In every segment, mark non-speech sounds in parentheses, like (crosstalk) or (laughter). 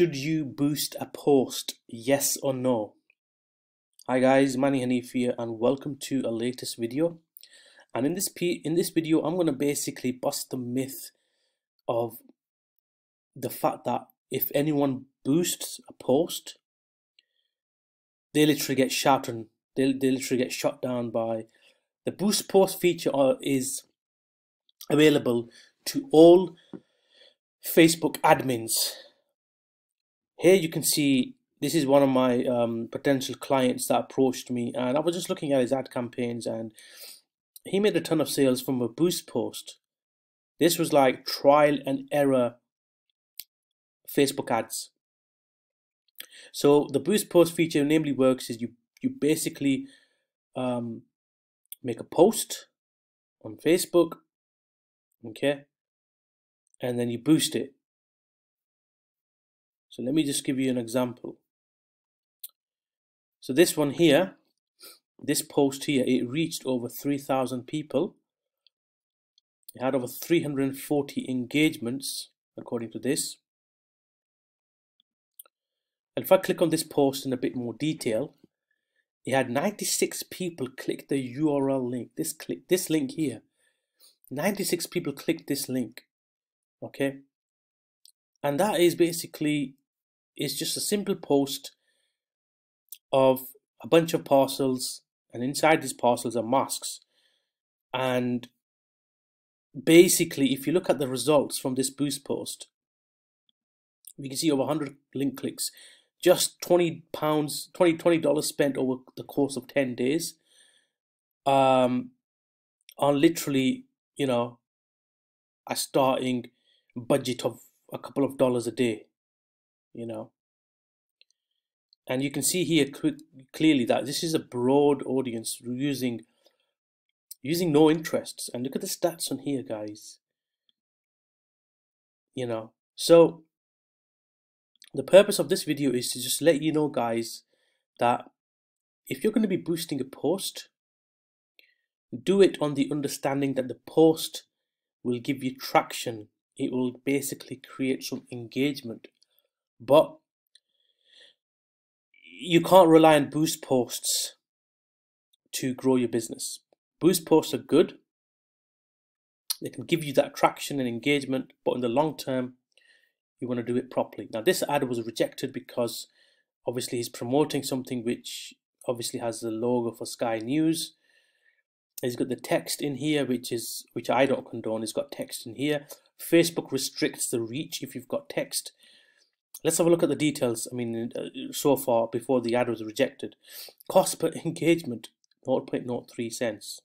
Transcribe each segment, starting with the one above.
Should you boost a post? Yes or no? Hi guys, Manny Hanif here and welcome to a latest video. And in this in this video, I'm going to basically bust the myth of the fact that if anyone boosts a post, they literally get shot and they, they literally get shot down by the boost post feature is available to all Facebook admins here you can see this is one of my um, potential clients that approached me and I was just looking at his ad campaigns and he made a ton of sales from a boost post. This was like trial and error Facebook ads. So the boost post feature namely works is you you basically um, make a post on Facebook, okay, and then you boost it. So let me just give you an example. So this one here, this post here, it reached over 3,000 people. It had over 340 engagements, according to this. And if I click on this post in a bit more detail, it had 96 people click the URL link. This click this link here. 96 people clicked this link. Okay. And that is basically is just a simple post of a bunch of parcels and inside these parcels are masks. And basically if you look at the results from this boost post we can see over 100 link clicks. Just 20 pounds 20 20 dollars spent over the course of 10 days um on literally you know a starting budget of a couple of dollars a day you know. And you can see here clearly that this is a broad audience using using no interests. And look at the stats on here, guys. You know, so the purpose of this video is to just let you know, guys, that if you're going to be boosting a post, do it on the understanding that the post will give you traction. It will basically create some engagement but you can't rely on boost posts to grow your business. Boost posts are good. They can give you that traction and engagement, but in the long term, you want to do it properly. Now, this ad was rejected because obviously he's promoting something which obviously has the logo for Sky News. He's got the text in here, which is which I don't condone. He's got text in here. Facebook restricts the reach if you've got text Let's have a look at the details. I mean, uh, so far before the ad was rejected. Cost per (laughs) engagement 0.03 cents.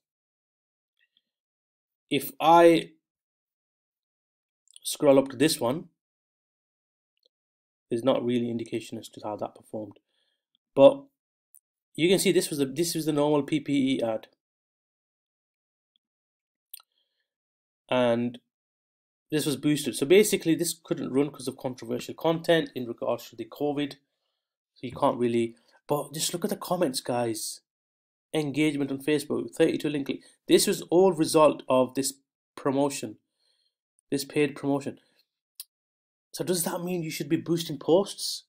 If I scroll up to this one, there's not really indication as to how that performed. But you can see this was the this was the normal PPE ad. And this was boosted. So basically, this couldn't run because of controversial content in regards to the COVID. So you can't really. But just look at the comments, guys. Engagement on Facebook, 32 link. This was all result of this promotion, this paid promotion. So does that mean you should be boosting posts?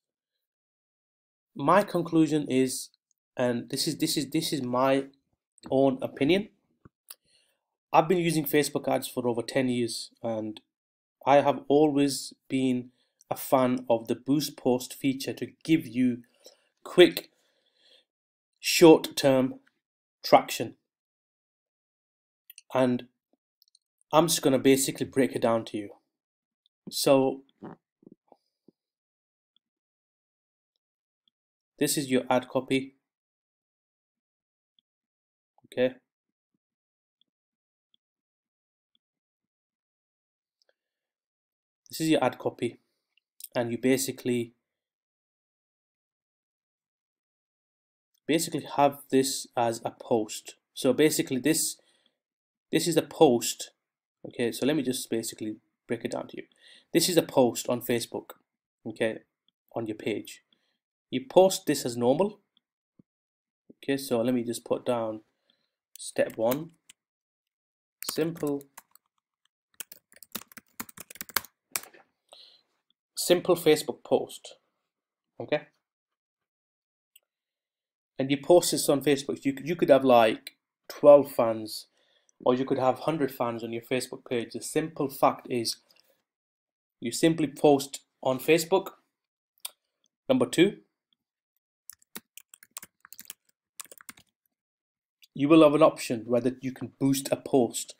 My conclusion is, and this is this is this is my own opinion. I've been using Facebook ads for over 10 years and I have always been a fan of the boost post feature to give you quick short term traction. And I'm just going to basically break it down to you. So this is your ad copy. Okay this is your ad copy and you basically basically have this as a post. So basically this this is a post okay? So let me just basically break it down to you. This is a post on Facebook okay? On your page. You post this as normal okay? So let me just put down step one. Simple simple Facebook post. Okay? And you post this on Facebook. You could, you could have like 12 fans or you could have 100 fans on your Facebook page. The simple fact is you simply post on Facebook. Number two, you will have an option whether you can boost a post.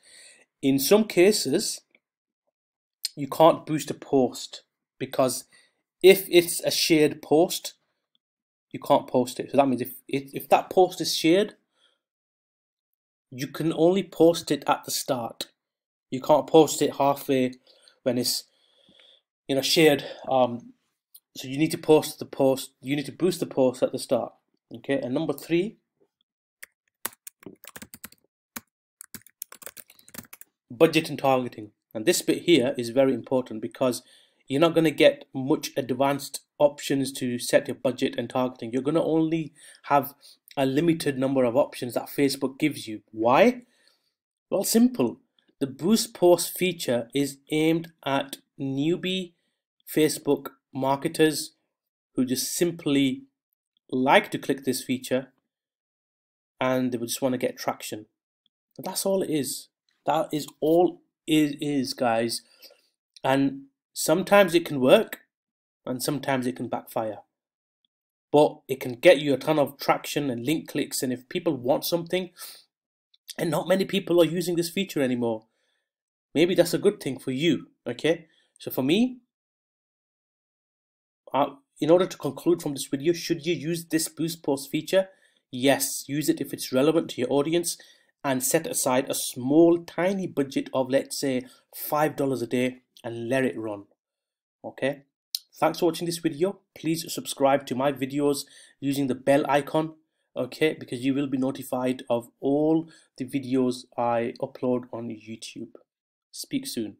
In some cases, you can't boost a post because if it's a shared post, you can't post it. So that means if, if, that post is shared, you can only post it at the start. You can't post it halfway when it's you know shared. Um, so you need to post the post. You need to boost the post at the start. Okay, and number three, budget and targeting. And this bit here is very important because you're not going to get much advanced options to set your budget and targeting. You're going to only have a limited number of options that Facebook gives you. Why? Well, simple. The boost post feature is aimed at newbie Facebook marketers who just simply like to click this feature and they would just want to get traction. But that's all it is. That is all it is, guys. And sometimes it can work and sometimes it can backfire. But it can get you a ton of traction and link clicks. And if people want something, and not many people are using this feature anymore, maybe that's a good thing for you. Okay. So for me, uh, in order to conclude from this video, should you use this boost post feature? Yes, use it if it's relevant to your audience and set aside a small tiny budget of let's say $5 a day and let it run. Okay. Thanks for watching this video. Please subscribe to my videos using the bell icon. Okay, because you will be notified of all the videos I upload on YouTube. Speak soon.